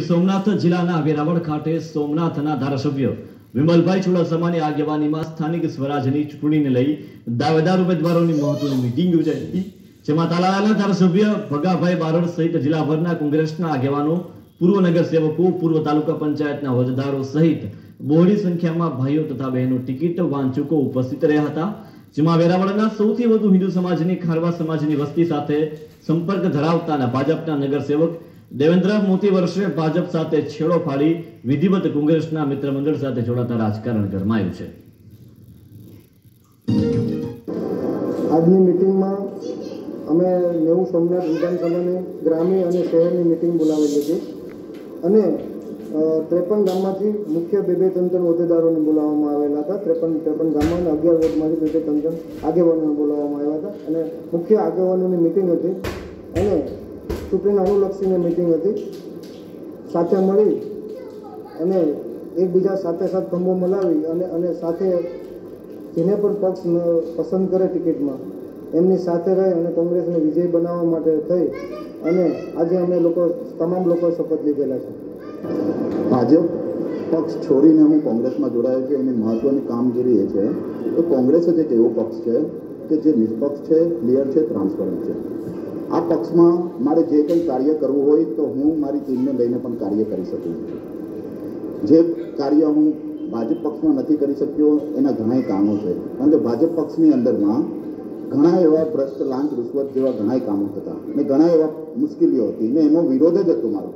સોમનાથ જિલ્લાના વેરાવળ ખાતે સોમનાથના ધારાસભ્ય વિમલભાઈ ચુડાસમાની આગેવાનીમાં સ્થાનિક સ્વરાજની ચૂંટણીને લઈ દાવેદાર ઉમેદવારોની મહત્વની મિટિંગ યોજાઈ હતી, જેમાં તાલાલાના ધારાસભ્ય ભગાભાઈ બારોડ સહિત જિલ્લાભરના કોંગ્રેસના આગેવાનો, પૂર્વ નગરસેવકો, પૂર્વ તાલુકા પંચાયતના હોદ્દેદારો સહિત બહોળી સંખ્યામાં ભાઈઓ તથા બહેનો ટિકિટ વાંચકો ઉપસ્થિત રહ્યા હતા, જેમાં વેરાવળના સૌથી વધુ હિન્દુ સમાજની ખારવા સમાજની વસ્તી સાથે સંપર્ક ધરાવતાના ભાજપના નગરસેવક દેવેન્દ્ર મોતી વર્ષે ભાજપ સાથે છેડો ફાડી વિધિવત કોંગ્રેસના મિત્ર મંડળ સાથે જોડાતા રાજકારણ ગરમાયું છે. આજની મિટિંગમાં અમે નેવું સોમનાથ વિધાનસભાની ગ્રામીણ અને શહેરની મિટિંગ બોલાવેલી હતી અને ત્રેપન ગામમાંથી મુખ્ય બે બે ત્રણ હોદ્દેદારોને બોલાવવામાં આવેલા હતા. ત્રેપન ત્રેપન ગામમાં અગિયાર વોર્ડમાંથી બે બે ત્રણ આગેવાનોને બોલાવવામાં આવ્યા હતા. અને મુખ્ય આગેવાનોની મિટિંગ હતી અને ચૂંટણીને અનુલક્ષીને મિટિંગ હતી. સાથે મળી અને એકબીજા સાથે સાથે ખંભો મલાવી અને અને સાથે જેને પણ પક્ષ પસંદ કરે ટિકિટમાં, એમની સાથે રહી અને કોંગ્રેસને વિજય બનાવવા માટે થઈ અને આજે અમે લોકો, તમામ લોકો શપથ લીધેલા છે. ભાજપ પક્ષ છોડીને હું કોંગ્રેસમાં જોડાયો છું, એની મહત્ત્વની કામગીરી એ છે કે કોંગ્રેસ જ એક એવો પક્ષ છે કે જે નિષ્પક્ષ છે, ક્લિયર છે ટ્રાન્સપરન્ટ છે. આ પક્ષમાં મારે જે કંઈ કાર્ય કરવું હોય તો હું મારી ટીમને લઈને પણ કાર્ય કરી શકું છું. જે કાર્ય હું ભાજપ પક્ષમાં નથી કરી શક્યો, એના ઘણાય કામો છે. કારણ કે ભાજપ પક્ષની અંદરમાં ઘણા એવા ભ્રષ્ટ, લાંચ, રૂશ્વત જેવા ઘણાય કામો હતા ને ઘણા એવા મુશ્કેલીઓ હતી. ને એનો વિરોધ જ હતો મારો.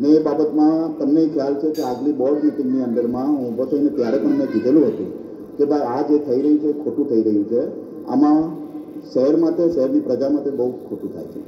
ને એ બાબતમાં તમને ખ્યાલ છે કે આગલી બોર્ડ મિટિંગની અંદરમાં હું ઊભો થઈને ત્યારે પણ મેં કીધેલું હતું કે ભાઈ આ જે થઈ રહ્યું છે ખોટું થઈ રહ્યું છે. આમાં શહેર માટે શહેરની પ્રજા માટે બહુ ખોટું થાય છે.